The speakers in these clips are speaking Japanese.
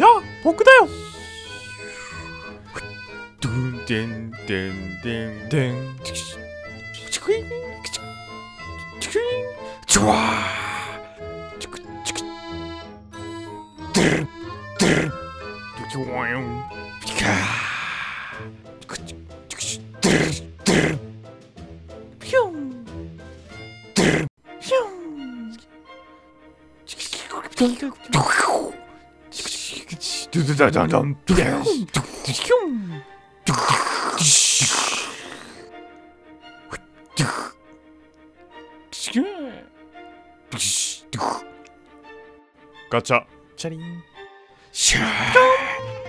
야, 복구다요. 둥땡땡땡땡. 좋아. 좋아요. ガチャ。チャリン。シャー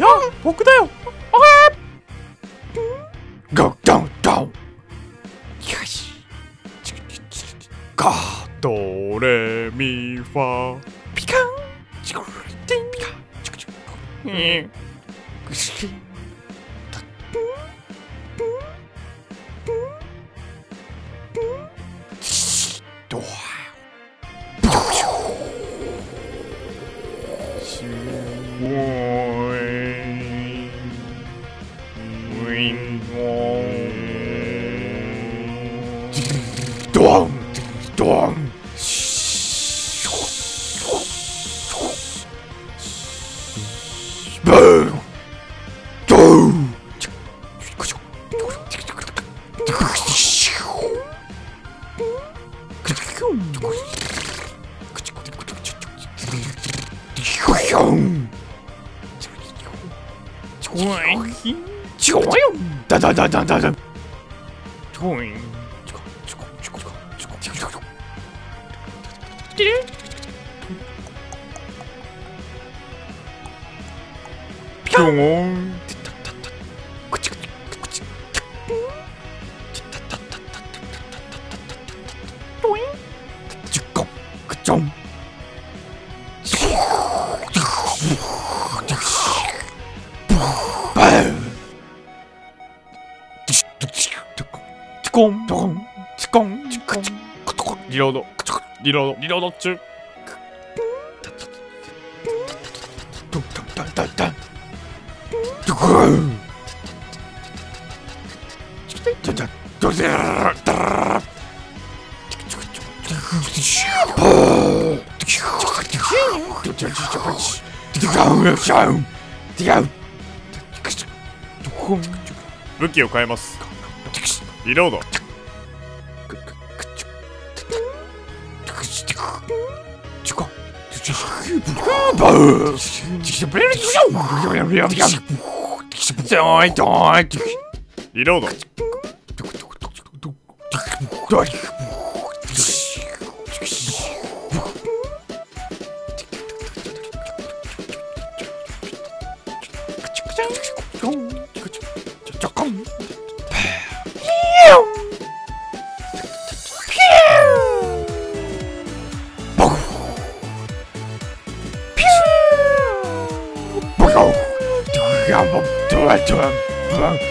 や僕だよゴードンドンよしガドレミファピカンチコテンピカチコチコドアシュウォイウィン。ウォン。ドン。ドン。ブーン。ドーン 다다다다다다 병원 그정 그정 チコンドンチコンチコンリロードリロードリロード中ドン武器を変えます。リロード。リロード。だ right to him. Join.